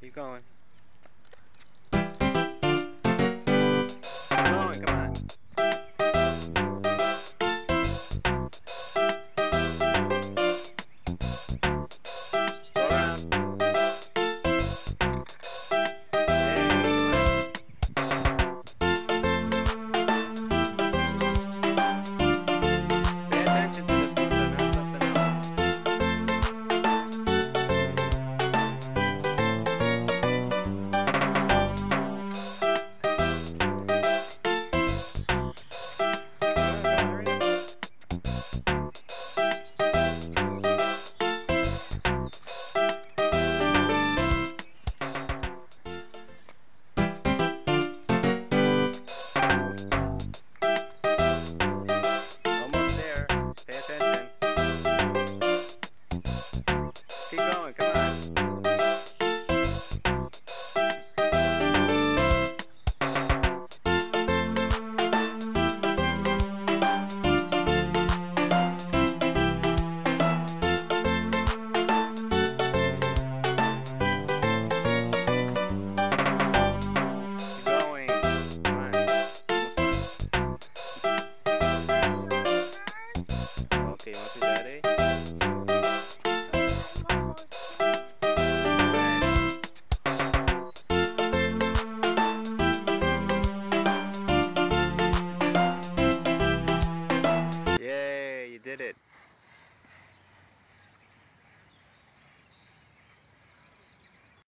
Keep going. did it.